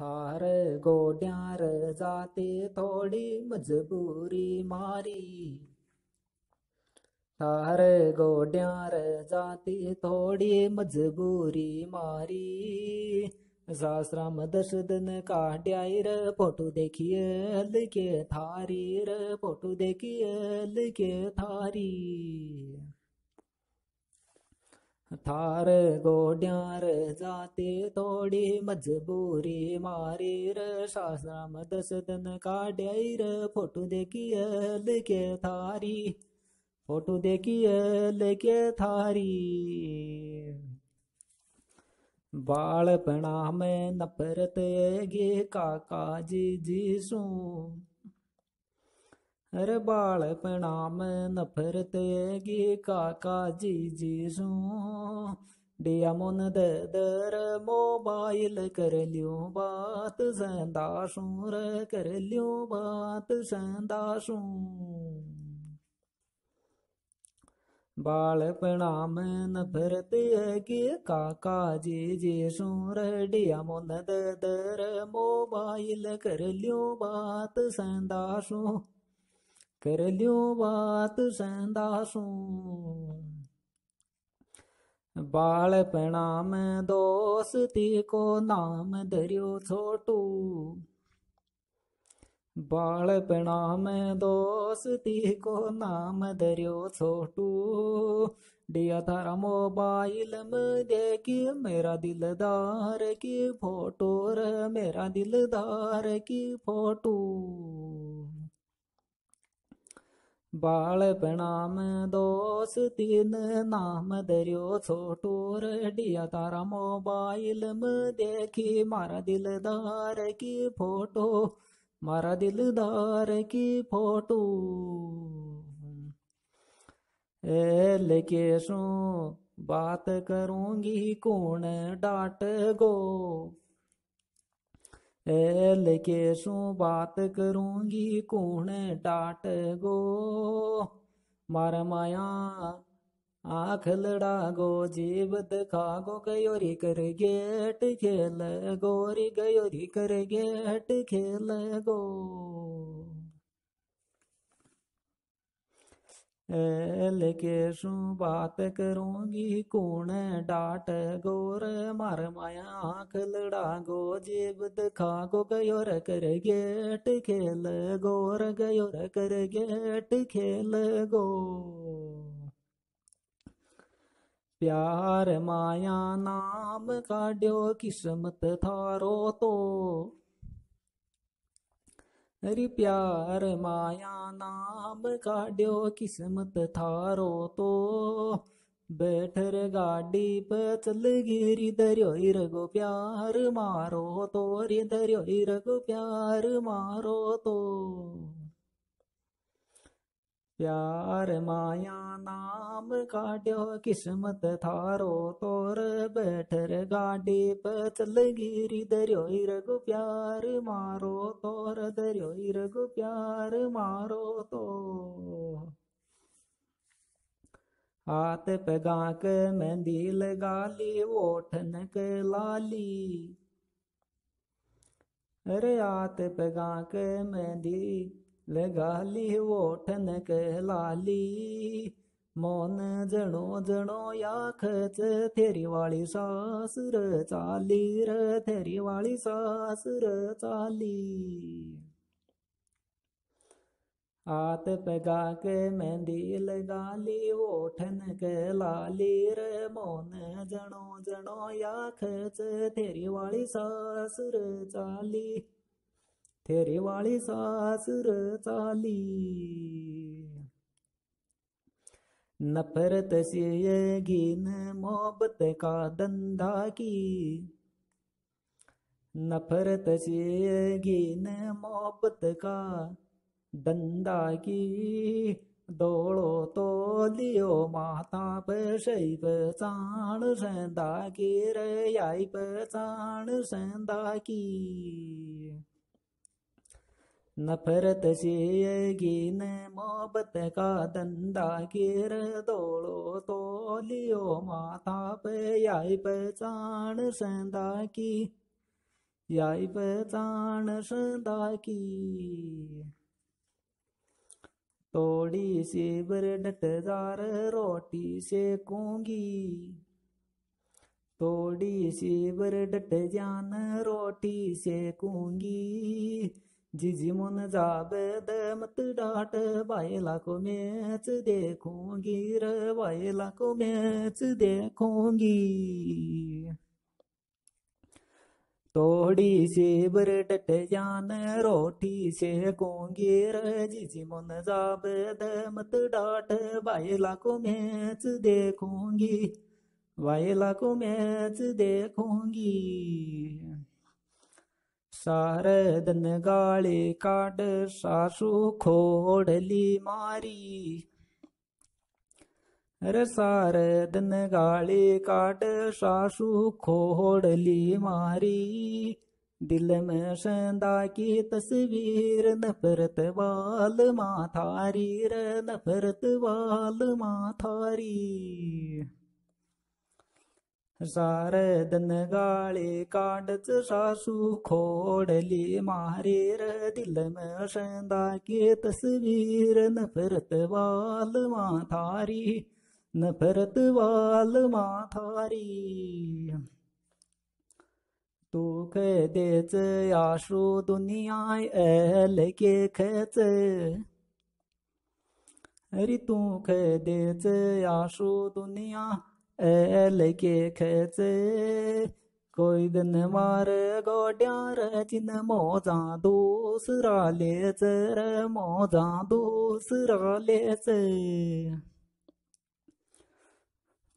थार गोड्यार जाते थोड़ी मजबूरी मारी. थार गोड्यार जाती थोड़ी मजबूरी मारी. सासराम दस दिन काट्याई रे फ़ोटो देखिए लिखे थारी रे फ़ोटो देखिए लिखे थारी. थार गोड्यार जाते थोड़ी मजबूरी मारी रे सासराम दस दिन काट्याई रे फ़ोटो देखिए लिखे थारी, फ़ोटो देखिए लेके थारी। बालपणा में नफरत गे काका जी जी सू अरे बालपणा में नफरत गे काका जी जी सू डिया मुन दर, मोबाइल कर लियो बात, संदा सूर कर लियो बात, संदा सू बालपणा में नफरत के काका जी जी सूरडिया मुन दर, मोबाइल कर लियो बात संदासू कर लियो बात संदासू। बालपणा में दोस्ती को नाम धरियो छोटू। बालपणा में दोस्ती को नाम धरियो छोटू। डिया थारा मोबाइल में देखी मेरा दिलदार की फ़ोटो रे, मेरा दिलदार की फ़ोटो। बालपणा में दोस्ती ने नाम धरियो, छोटू रे डिया तारा मोबाइल में देखी मारा दिलदार की फ़ोटो, मारा दिलदार की फ़ोटो। ए लेके सू बात करूँगी कौन डांट गो लेके सू बात करूँगी कौन डाट गो। मार माया, आँख लड़ा गो जीव दिखा गो गयोरी कर गेट खेल गोरी गयोरी कर गेट खेल गो लेके सू बात करूँगी कौन डांट गोर मार माया आँख लड़ा गो जीव दिखा गो गयोर कर गेट खेल गोर गयोर कर गेट खेल गो। प्यार माया नाम काड्यो किस्मत थारो तो अरे प्यार माया नाम काड्यो किस्मत थारो तो। बैठर गाड़ी पे चल गिरी दरियो रगो प्यार मारो तो। रे दरियो रगो प्यार मारो तो। प्यार माया नाम काट्यो किस्मत थारो तोर बैठर गाड़ी पे चल गिरी दरियो रघु प्यार मारो तोर, दरियो रघु प्यार मारो तो। हाथ पे गाक मेहंदी लगा ली ओठन के लाली। अरे हाथ पे गाक मेहंदी ली ओठन के लाली। मोन जणो जणो या खच थेरी वाली सास र चाली, र थेरी वाली सास र चाली। हाथ पगा के मेहंदी लगा ली ओठन के लाली। रे मोन जणो जणो या खच थेरी वाली सास र चाली। तेरी वाली सास र चाली। नफरत से ये मोहब्बत का धंधा की। नफरत से घिन मोहब्बत का धंधा की। दौड़ो तो लियो माता पे सही पहचान, संदा की रे आई पहचान, संदा की। नफरत से गिन मोहब्बत का धंधा गिर दौड़ो तो लियो माथा पे। आई पहचान संदा की, याई पहचान सदा की। तोड़ी से बर डट जार रोटी से कूँगी तोड़ी सी बर डट जान रोटी से कूँगी जिजी मुन जाब मत डाट बायला को मैच देखूँगी रे बायला को मैच देखूँगी। तोड़ी से बर डट जान रोटी से कूँगी रे जिजी मुन जाब मत डाट बायला को मैच देखूँगी बायला को मैच देखूँगी। शारदन गाळे काड सासू खोडली मारी। अरे शारदन गाळे काड सासू खोडली मारी। दिल में संदा की तस्वीर, नफरत वाल माथारी रे, नफरत वाल माथारी शारदन गाळे काडच सासू खोडली मारेर दिल में संदा की तस्वीर, नफरत वाल माथारी, नफरत वाल माथारी। तू देच आशू दुनिया एल के खच। अरे तू देच आशू दुनिया एल के खेचे। कोई दिन मार गोड्यार चिन मोजा दूसरा लेच। रे मोजा दूसरा लेच।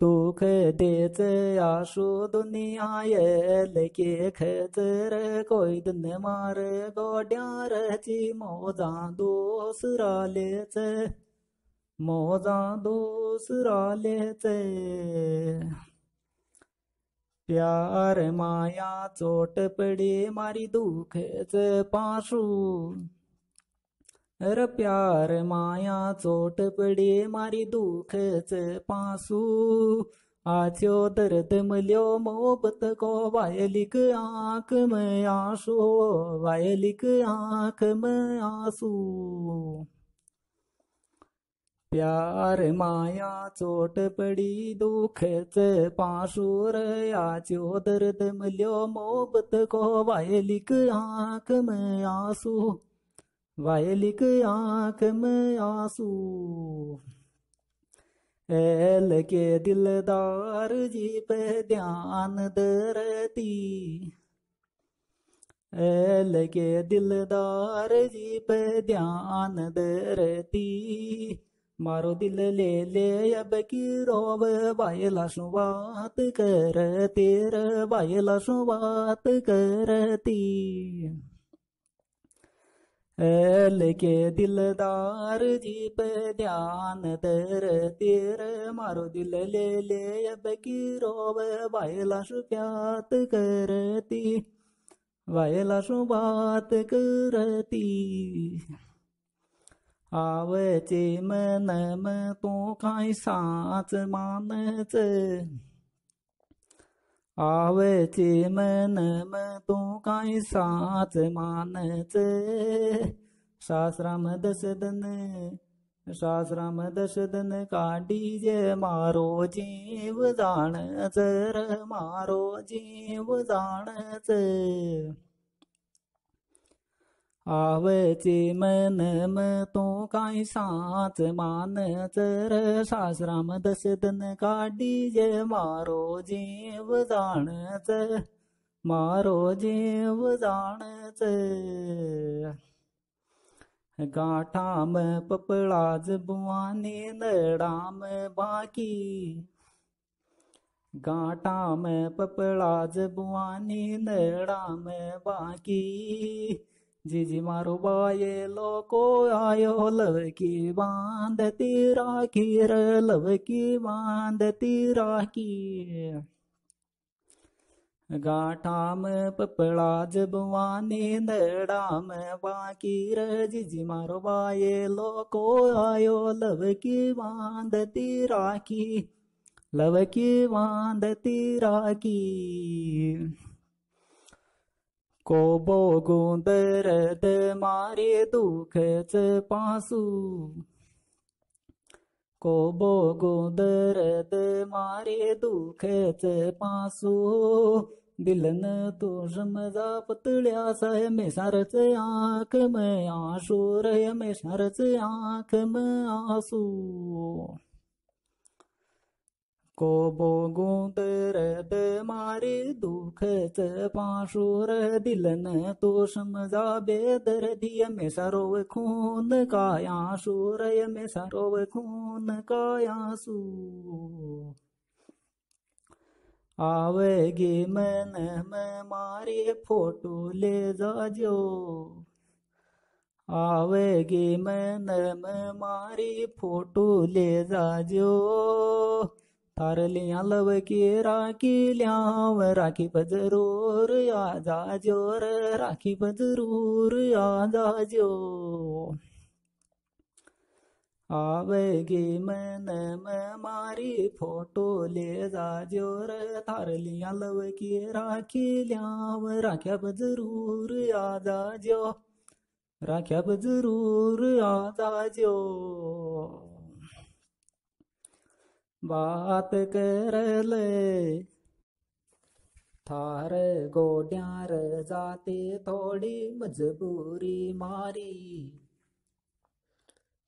दुख देच आशु दुनिया एल के खेच। रे कोई दिन मार गोड्यार ची मोजा दूसरा लेच। मोजा दूसरा लेते प्यार माया चोट पड़ी मारी दुखेच पासू। अरे प्यार माया चोट पड़ी मारी दुखेच पासू। आछो दर्द मल्यो मोहब्बत को वायलिक आँख में आँसू वायलिक आँख में आँसू। प्यार माया चोट पड़ी, दुखच पासूर आचो दर्द मिल्यो, मोहब्बत को वायलिक आँख में आँसू, वायलिक आँख में आँसू। एल के दिलदार जी पे ध्यान दरती एल के दिलदार जी पे ध्यान दरती मारो दिल ले ले, अब की रोब बायला बात कर तेर बायला बात करती। के दिलदार जी पे ध्यान दर तेर मारो दिल ले ले, अब की रोब बायला प्यात करती, बायला बात करती। आवचे मन म तो काय साच मानच आवचे मन म तो काय साच मानच शास्त्राम दशदन शास्त्राम दशदन मारो जीव जाणच र मारो जीव जाणच आवचे मन म तो काय साच मान चर सासराम दशदन काढी जे मारो जीव जाणच मारो जीव जाणच गाठाम पपळाज बुवानी नडाम बाकी, गाठाम पपळाज बुवानी नडाम बाकी। जिजी मारो बाये लोको आयो लवकी बांधती राखी र लवकी बांधती राखी। गाठाम पपड़ा जबवानी नडाम, बाकी र जिजी मारो बाये लोको आयो लवकी बांधती राखी, लवकी बांधती राखी। को बोगो दर्द मारे दुख च पासू। को बोगो दर्द मारे दुख च पासू। दिलन तो समजा पतळ्या साय में सारच आँख में आँसू रह में सारच आँख में आँसू। को बोगो दर्द मारे दुख च पाशुर दिलन तो समझा बेदर्दी में सरोव खून का आँसू में सरोव खून का आँसू आवेगी मन, में मारी फ़ोटो ले जाजो। आवेगी मन, में मारी फ़ोटो ले जाजो। थार लिया लव की राखी लियाव राखी पर ज़रूर आ जाजो रे राखी पर ज़रूर आ जाजो आवेगी मन में मारी फ़ोटो ले जाजो रे थार लिया लव की राखी लियाव राख्या पर ज़रूर आ जाजो राख्या पर ज़रूर आ जाजो बात कर ले। थार गोड्यार जाते थोड़ी मजबूरी मारी।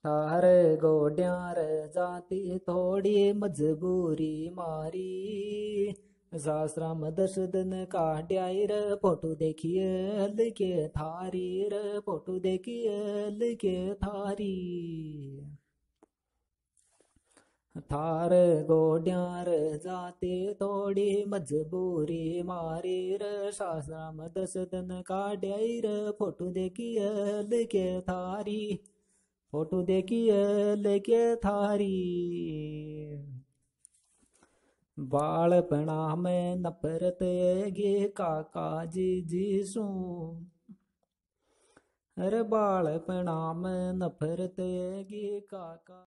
थार गोड्यार जाती थोड़ी मजबूरी मारी। सासराम दस दिन काट्याई रे फ़ोटो देखिए लिखे थारी, रे फ़ोटो देखिए लिखे थारी। थार गोड्यार जाते थोड़ी मजबूरी मारी रे सासराम दस दिन काट्याई रे फ़ोटो देखिए लिखे थारी, फ़ोटो देखिए लेके थारी। बालपणा में नफरत गे काका जी जी सू। अरे बालपणा में नफरत गे काका